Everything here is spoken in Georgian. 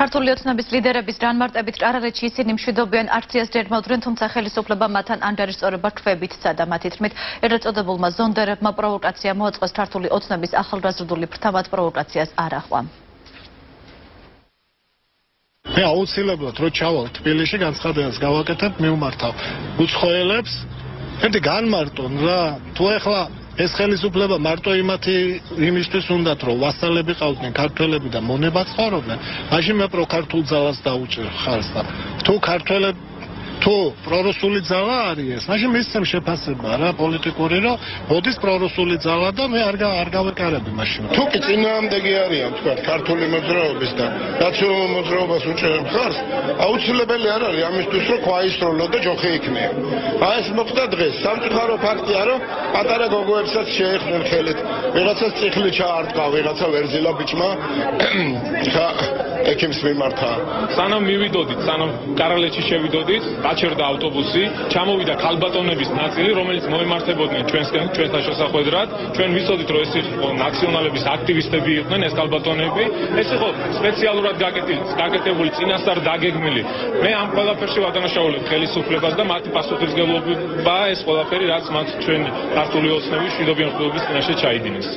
ქართული ოცნების ლიდერების განმარტებით ჭარალეთში ისინი მშვიდობიან არციას ჯერმავდნენ, თუმცა ხელისუფლება მათთან ანგარიშწორება ქვებით წადა მათი თქმით. ერეწოდებულმა ზონდერებმა პროვოკაცია მოაწყოს ქართული ოცნების ახალგაზრდული ფრთამად პროვოკაციას არ ახვა. მე აუცილებლად რო ჩავალ თბილისში განცხადებას გავაკეთებ მეუმართავ უცხოელებს ერთი განმარტონ რა თუ ეხლა ეს ხელისუფლება მარტო იმათი იმისთვის უნდათ რომ ვასალები ყავდნენ ქართველები და მონება ცხოვრობდნენ მაშინ მე პრო ქართულ ძალას დაუჭერ ხარს და თუ ქართველები თუ პრორუსული ძალა არის მაშინ მისცემ შეფასება რა პოლიტიკური, რომ მოდის პრორუსული ძალა და მე არ არ გავეკარები მაშინ. თუ კი წინააღმდეგი არიან, თქვა ქართული მოძრაობის და ნაციონალურ მოძრაობას უჭერენ ხარს, აუცილებელი არ არის ამისთვის, რომ ქვაისროლო და ჯოხი იქნია. აი ეს მოხდა დღეს, სამწუხარო ფაქტია, რომ პატარა გოგოებსაც შეეხნენ ხელით. ვიღაცას წიხლი ჩაარტყა, ვიღაცა ვერძილა ბიჭმა. ხა ექიმს მიმართა. სანამ მივიდოდით, სანამ კარალეთში შევიდოდით, გაჩერდა ავტობუსი, ჩამოვიდა ქალბატონების ნაწილი, რომელიც მოემართებოდნენ ჩვენსკენ, ჩვენთან შესახვედრად. ჩვენ ვიცოდით, რომ ეს იყო ნაციონალების აქტივისტები იყვნენ ეს ქალბატონები. ეს იყო სპეციალურად გაკეთილი, გაკეთებული წინასწარ დაგეგმილი. მე ამ ყველაფერში ვადანაშაულებ ხელისუფლებას და მათი პასუხისგებლობა ეს ყველაფერი, რაც მათ ჩვენ ქართული ოცნების შვიდობიან ხუბების წინაშე ჩაიდინეს.